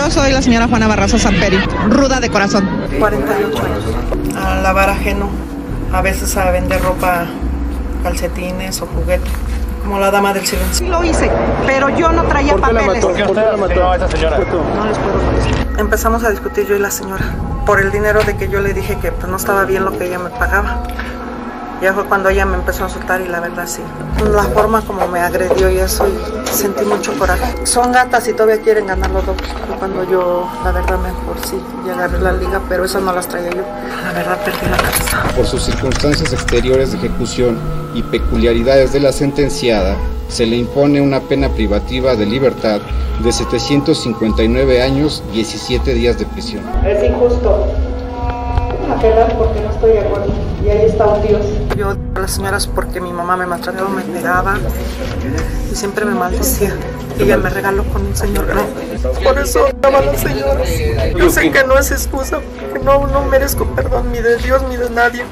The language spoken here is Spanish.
Yo soy la señora Juana Barrazo Samperi, ruda de corazón. 48 años. A lavar ajeno, a veces a vender ropa, calcetines o juguetes. Como la dama del silencio. Sí lo hice, pero yo no traía papeles. ¿Por qué usted la mató a esa señora? No les puedo contestar. Empezamos a discutir yo y la señora por el dinero de que yo le dije que pues, no estaba bien lo que ella me pagaba. Ya fue cuando ella me empezó a insultar y la verdad sí. La forma como me agredió y eso, y sentí mucho coraje. Son gatas y todavía quieren ganar los dos. Fue cuando yo, la verdad, mejor sí, ya agarré la liga, pero esas no las traía yo. La verdad, perdí la cabeza. Por sus circunstancias exteriores de ejecución y peculiaridades de la sentenciada, se le impone una pena privativa de libertad de 759 años, 17 días de prisión. Es injusto porque no estoy de acuerdo. Y ahí está Dios. Yo a las señoras porque mi mamá me maltrató, me pegaba y siempre me maldecía. Ella me regaló con un señor no. Por eso amo a las señoras. Yo sé que no es excusa, porque no, no merezco perdón ni de Dios ni de nadie.